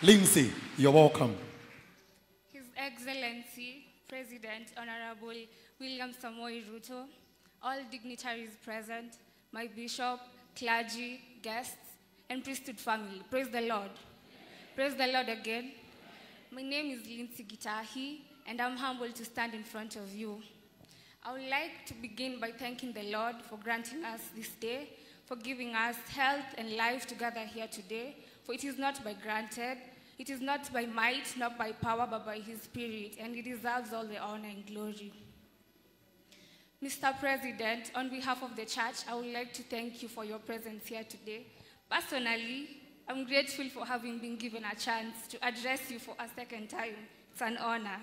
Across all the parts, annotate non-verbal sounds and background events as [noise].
Lindsay, you're welcome. His Excellency, President Honorable William Samoei Ruto, all dignitaries present, my bishop, clergy, guests, and priesthood family. Praise the Lord. Praise the Lord again. My name is Lindsay Gitahi, and I'm humbled to stand in front of you. I would like to begin by thanking the Lord for granting us this day, for giving us health and life to gather here today. For it is not by granted, it is not by might, not by power, but by His Spirit, and He deserves all the honor and glory. Mr. President, on behalf of the church, I would like to thank you for your presence here today. Personally, I'm grateful for having been given a chance to address you for a second time. It's an honor.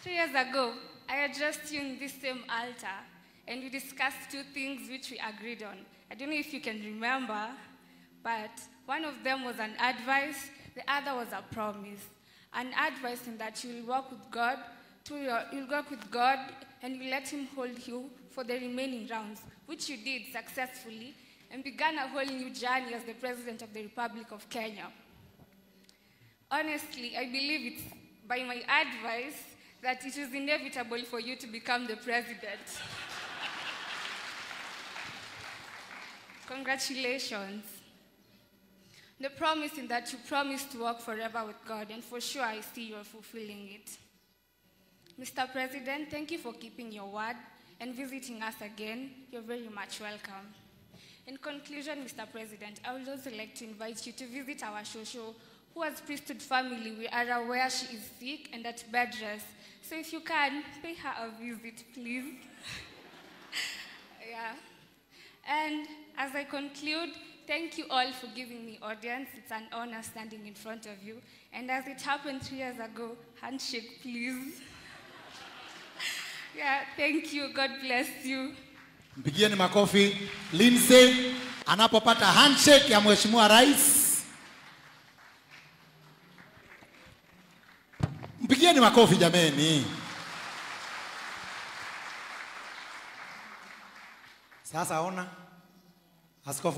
Three years ago, I addressed you in this same altar, and we discussed two things which we agreed on. I don't know if you can remember, but one of them was an advice, the other was a promise. An advice in that you will walk with God, to your, you'll work with God, and you let Him hold you for the remaining rounds, which you did successfully, and began a whole new journey as the President of the Republic of Kenya. Honestly, I believe it's by my advice that it is inevitable for you to become the president. [laughs] Congratulations. The promise in that you promise to walk forever with God, and for sure I see you're fulfilling it. Mr. President, thank you for keeping your word and visiting us again. You're very much welcome. In conclusion, Mr. President, I would also like to invite you to visit our Shosho, who has priesthood family. We are aware she is sick and at bed rest. So if you can, pay her a visit, please. [laughs] as I conclude, thank you all for giving me audience. It's an honor standing in front of you. And as it happened three years ago, handshake, please. [laughs] yeah, thank you. God bless you. Mpigieni makofi Lindsay anapopata handshake ya Mheshimiwa Rais. Mpigieni makofi jameni. Sasa ona Raskov